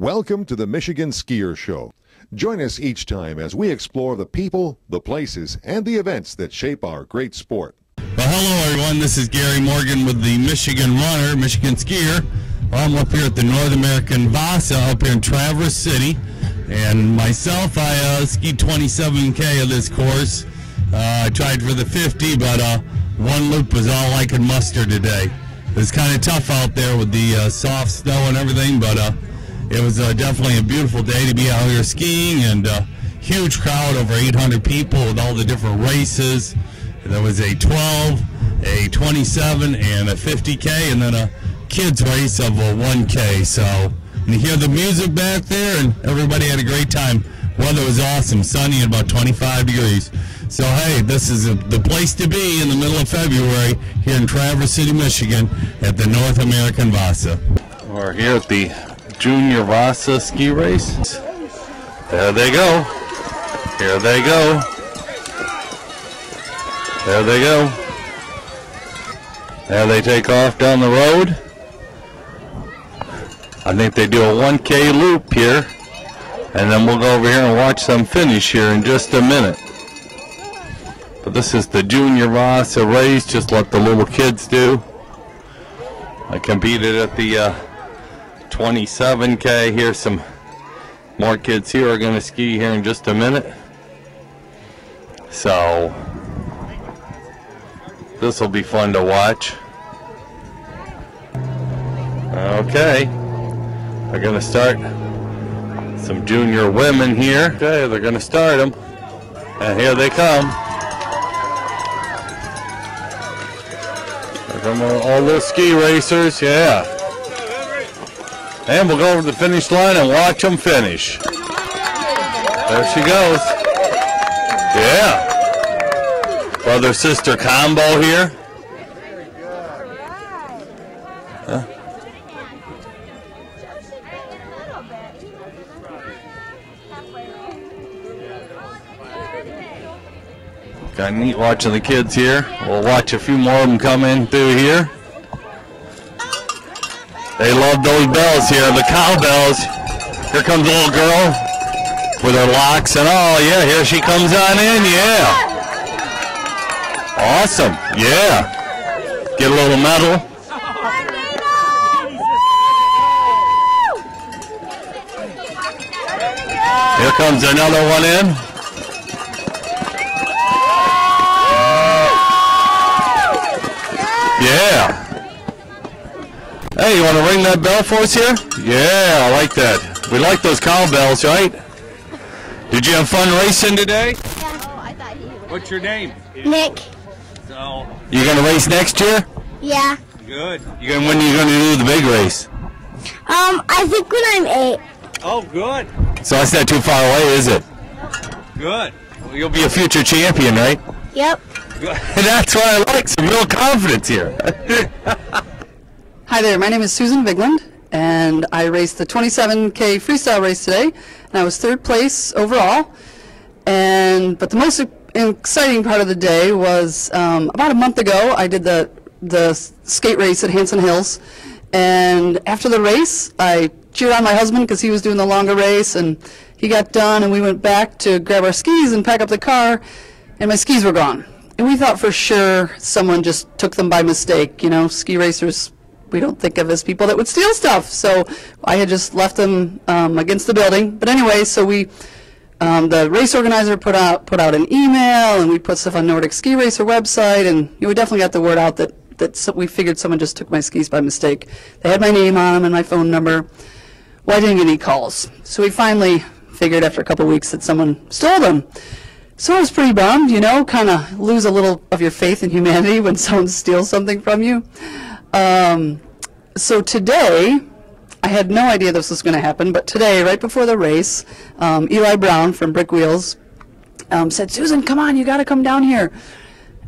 Welcome to the Michigan Skier Show. Join us each time as we explore the people, the places, and the events that shape our great sport. Well, hello everyone. This is Gary Morgan with the Michigan Runner, Michigan Skier. I'm up here at the North American Vasa up here in Traverse City. And myself, I uh, skied 27K of this course. Uh, I tried for the 50, but uh, one loop was all I could muster today. It's kind of tough out there with the uh, soft snow and everything, but uh, it was uh, definitely a beautiful day to be out here skiing and uh, huge crowd, over 800 people with all the different races. There was a 12, a 27, and a 50K, and then a kids race of a 1K. So you hear the music back there, and everybody had a great time. Weather was awesome, sunny and about 25 degrees. So hey, this is a, the place to be in the middle of February here in Traverse City, Michigan, at the North American Vasa. We're here at the Junior Vasa ski race. There they go. Here they go. There they go. There they take off down the road. I think they do a 1K loop here. And then we'll go over here and watch them finish here in just a minute. But this is the Junior Vasa race. Just let the little kids do. I competed at the uh, 27K. Here's some more kids here are going to ski here in just a minute. So this will be fun to watch. Okay, they're going to start some junior women here. Okay, they're going to start them. And here they come. Come all, all those ski racers, yeah. And we'll go over to the finish line and watch them finish. There she goes. Yeah. Brother sister combo here. Huh? Got neat watching the kids here. We'll watch a few more of them come in through here. They love those bells here, the cowbells. Here comes the little girl with her locks and oh yeah, here she comes on in, yeah. Awesome, yeah. Get a little medal. Here comes another one in. Yeah. Hey, you want to ring that bell for us here? Yeah, I like that. We like those cowbells, right? Did you have fun racing today? What's your name? Nick. So you gonna race next year? Yeah. Good. You gonna when you gonna do the big race? Um, I think when I'm eight. Oh, good. So that's not too far away, is it? Good. Well, you'll be a future champion, right? Yep. Good. That's why I like. Some real confidence here. Hi there, my name is Susan Vigland, and I raced the 27K freestyle race today, and I was third place overall. And but the most exciting part of the day was um, about a month ago. I did the the skate race at Hanson Hills, and after the race, I cheered on my husband because he was doing the longer race, and he got done, and we went back to grab our skis and pack up the car, and my skis were gone. And we thought for sure someone just took them by mistake. You know, ski racers we don't think of as people that would steal stuff. So I had just left them um, against the building. But anyway, so we, um, the race organizer put out put out an email, and we put stuff on Nordic Ski Racer website, and you know, we definitely got the word out that that so we figured someone just took my skis by mistake. They had my name on them and my phone number. Well, I didn't get any calls, so we finally figured after a couple weeks that someone stole them. So I was pretty bummed, you know, kind of lose a little of your faith in humanity when someone steals something from you. Um, so today, I had no idea this was going to happen, but today, right before the race, um, Eli Brown from Brick Wheels um, said, Susan, come on, you got to come down here.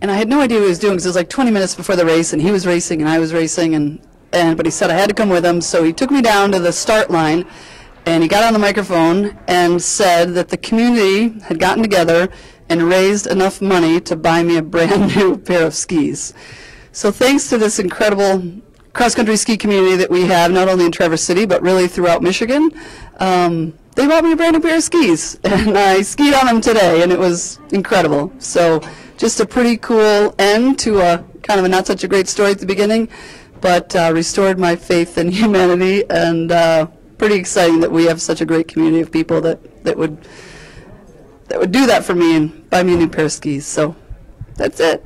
And I had no idea what he was doing because it was like 20 minutes before the race, and he was racing and I was racing, and, and but he said I had to come with him, so he took me down to the start line, and he got on the microphone and said that the community had gotten together and raised enough money to buy me a brand new pair of skis. So thanks to this incredible cross-country ski community that we have, not only in Traverse City, but really throughout Michigan. Um, they bought me a brand new pair of skis, and I skied on them today, and it was incredible. So just a pretty cool end to a kind of a not such a great story at the beginning, but uh, restored my faith in humanity, and uh, pretty exciting that we have such a great community of people that, that would that would do that for me and buy me a new pair of skis. So that's it.